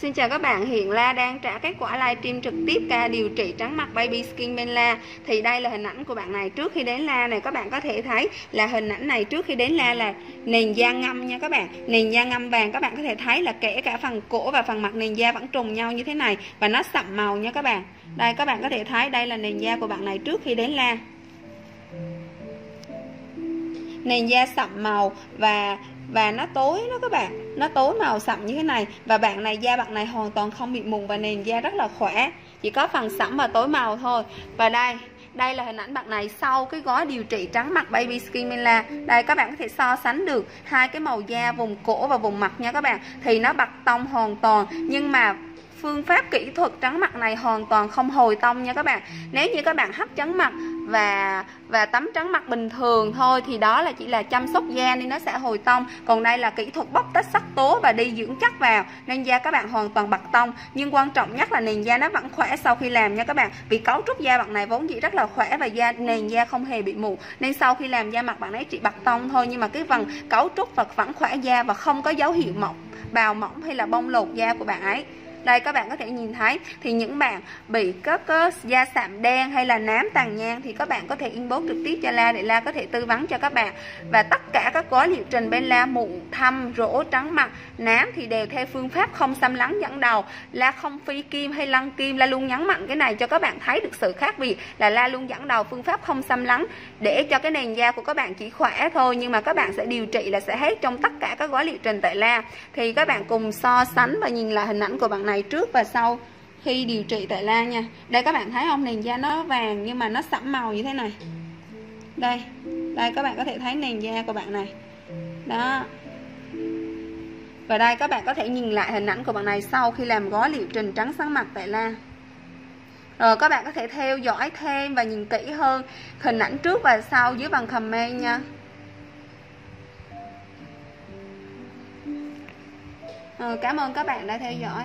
Xin chào các bạn, hiện La đang trả kết quả livestream trực tiếp ca điều trị trắng mặt Baby Skin bên La. Thì đây là hình ảnh của bạn này trước khi đến La này. Các bạn có thể thấy là hình ảnh này trước khi đến La là nền da ngâm nha các bạn. Nền da ngâm vàng các bạn có thể thấy là kể cả phần cổ và phần mặt nền da vẫn trùng nhau như thế này Và nó sậm màu nha các bạn. Đây các bạn có thể thấy đây là nền da của bạn này trước khi đến La. Nền da sậm màu và và nó tối đó các bạn. Nó tối màu sậm như thế này. Và bạn này, da bạn này hoàn toàn không bị mụn và nền da rất là khỏe. Chỉ có phần sẫm và tối màu thôi. Và đây đây là hình ảnh bạn này sau cái gói điều trị trắng mặt baby skin Mela đây, các bạn có thể so sánh được hai cái màu da vùng cổ và vùng mặt nha các bạn. Thì nó bật tông hoàn toàn, nhưng mà phương pháp kỹ thuật trắng mặt này hoàn toàn không hồi tông nha các bạn. Nếu như các bạn hấp trắng mặt và và tắm trắng mặt bình thường thôi, thì đó là chỉ là chăm sóc da nên nó sẽ hồi tông. Còn đây là kỹ thuật bóc tách sắc tố và đi dưỡng chất vào, nên da các bạn hoàn toàn bật tông. Nhưng quan trọng nhất là nền da nó vẫn khỏe sau khi làm nha các bạn, vì cấu trúc da bạn này vốn dĩ rất là khỏe và da, nền da không hề bị mụn. Nên sau khi làm da mặt bạn ấy chỉ bật tông thôi, nhưng mà cái phần cấu trúc và vẫn khỏe da và không có dấu hiệu mọc, bào mỏng hay là bong lột da của bạn ấy đây các bạn có thể nhìn thấy, thì những bạn bị các có da sạm đen hay là nám tàn nhang thì các bạn có thể inbox trực tiếp cho La để La có thể tư vấn cho các bạn. Và tất cả các gói liệu trình bên La mụn thâm, rỗ, trắng mặt, nám thì đều theo phương pháp không xâm lấn dẫn đầu. La không phi kim hay lăn kim, La luôn nhấn mạnh cái này cho các bạn thấy được sự khác biệt, là La luôn dẫn đầu phương pháp không xâm lấn để cho cái nền da của các bạn chỉ khỏe thôi, nhưng mà các bạn sẽ điều trị là sẽ hết trong tất cả các gói liệu trình tại La. Thì các bạn cùng so sánh và nhìn lại hình ảnh của bạn này trước và sau khi điều trị tại La nha. Đây các bạn thấy không? Nền da nó vàng nhưng mà nó sẫm màu như thế này. Đây đây các bạn có thể thấy nền da của bạn này. Đó. Và đây các bạn có thể nhìn lại hình ảnh của bạn này sau khi làm gói liệu trình trắng sáng mặt tại La. Rồi các bạn có thể theo dõi thêm và nhìn kỹ hơn hình ảnh trước và sau dưới bằng comment nha. Ừ, cảm ơn các bạn đã theo dõi.